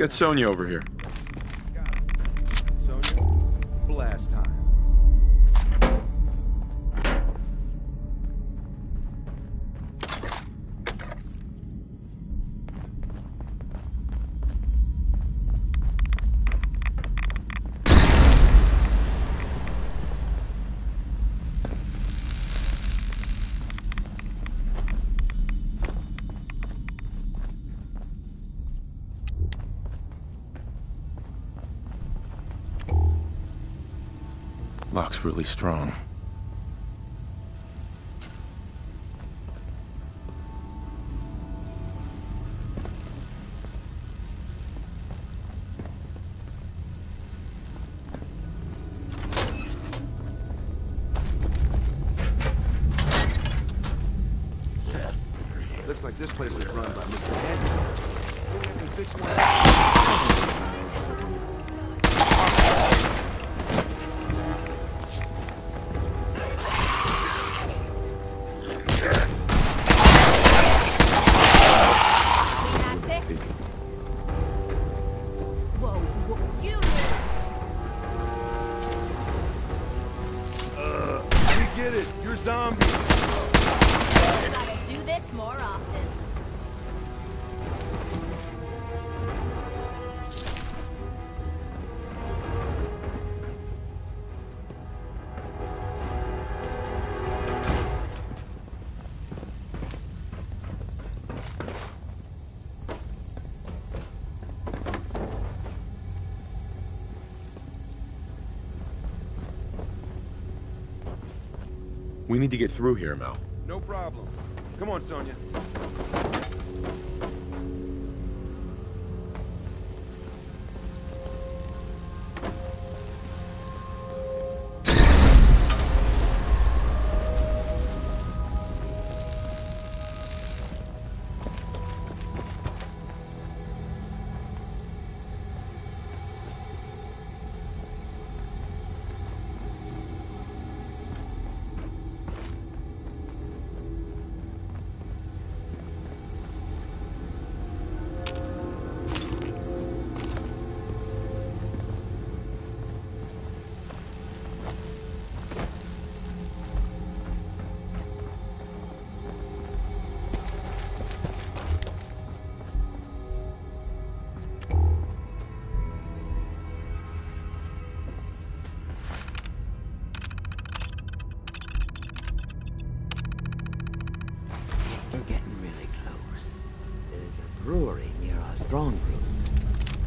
get Sonya over here. Sonya, blast time. Lock's really strong. Often. We need to get through here, Mel. No problem. Come on, Sonya. Brewery near our strong room.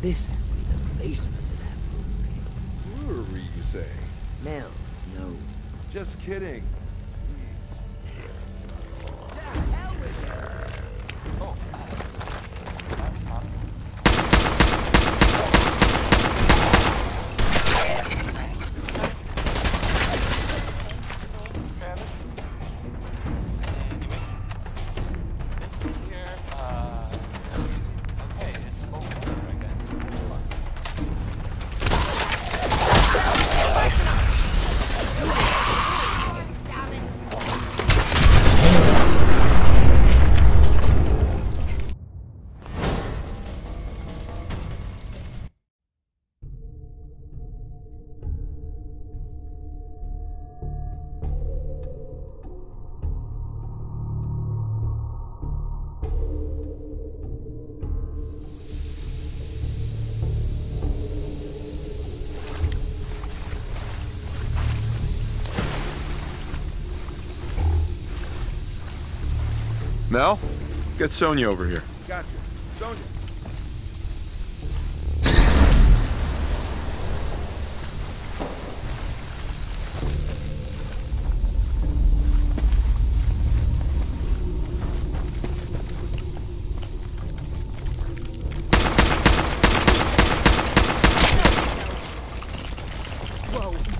This has to be the basement of that brewery. Brewery, you say? Mel, no. Just kidding. Mel, get Sonya over here. Gotcha. Sonya. Whoa, whoa.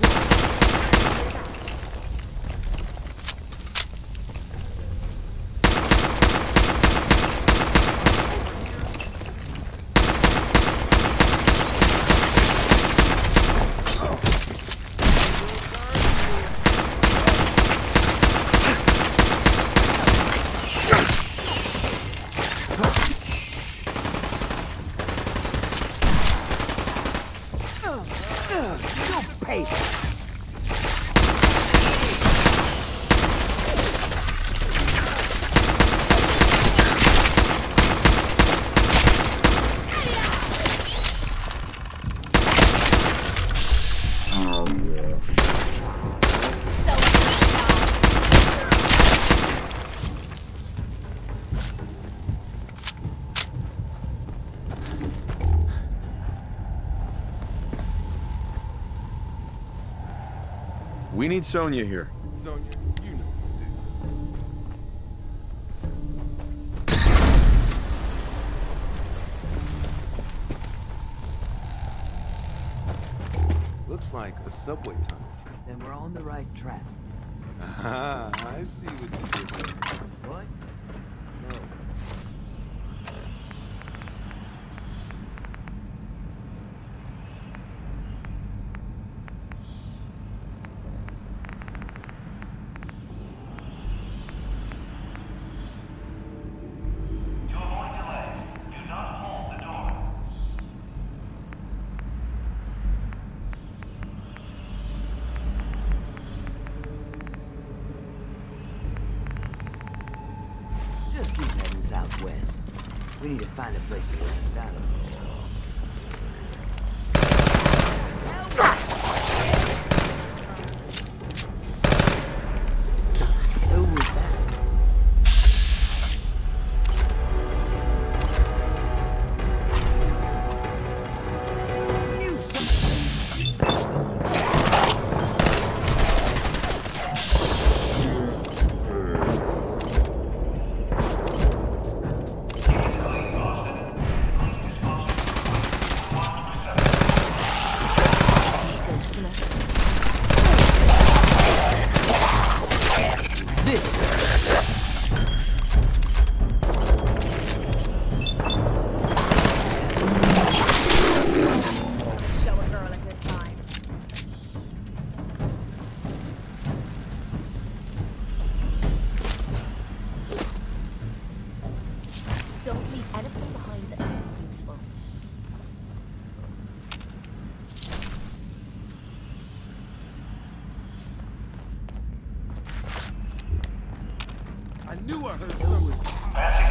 So We need Sonya here. Sonya, you know what to do. Looks like a subway tunnel. Then we're on the right track. Ah, I see what you did there. What? No. To avoid delays, do not hold the door. Just keep southwest. We need to find a place to blast out of this tunnel. I knew I heard something.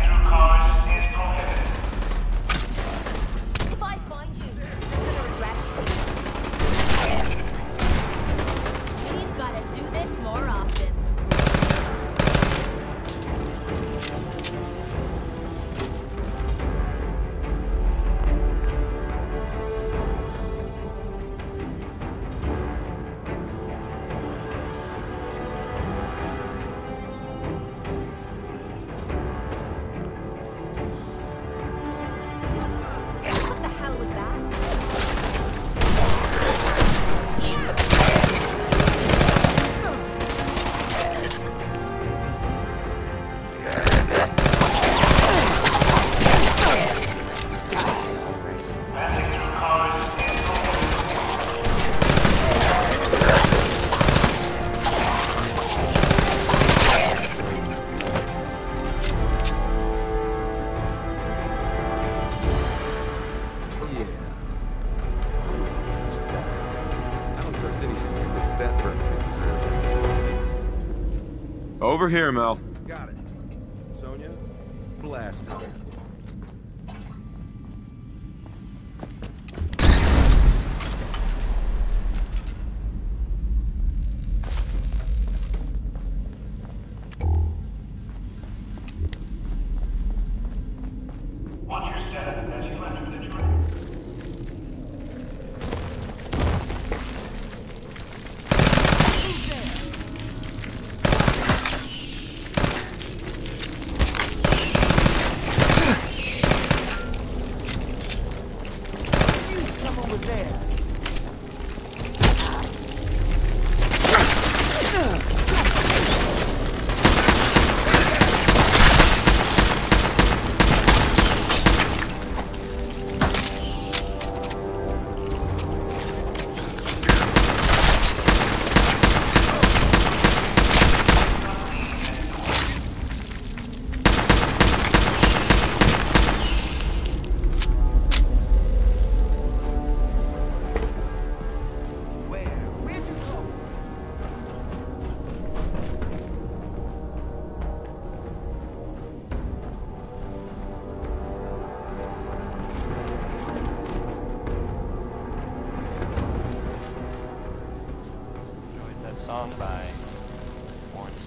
Over here, Mel. Got it. Sonya, blast time.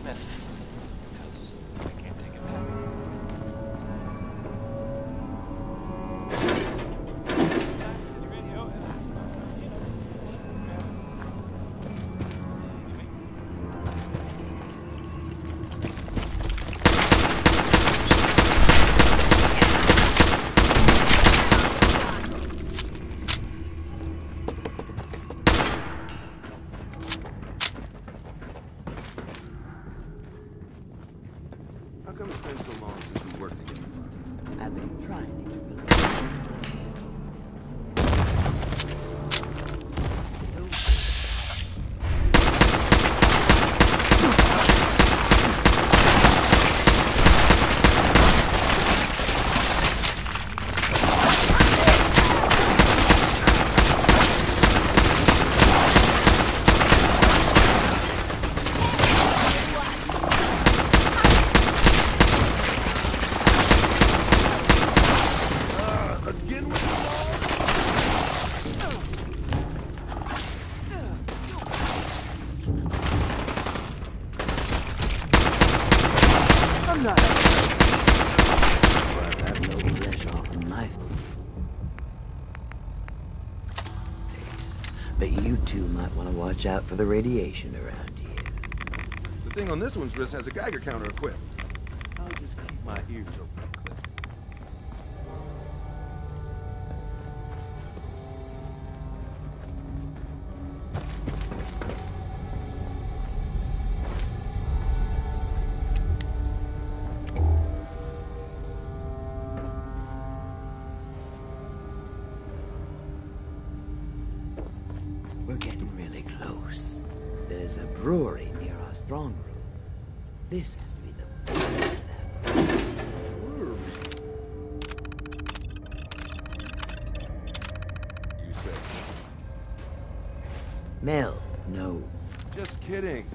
Warren How come it's been so long since we worked together? I've been trying to keep it. Again with the wall? I'm not. But I've no flesh off of my face. But you two might want to watch out for the radiation around here. The thing on this one's wrist has a Geiger counter equipped. I'll just keep my ears open, There's a brewery near our strong room. This has to be the basement of that You said. Mel, no. Just kidding.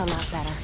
A lot better.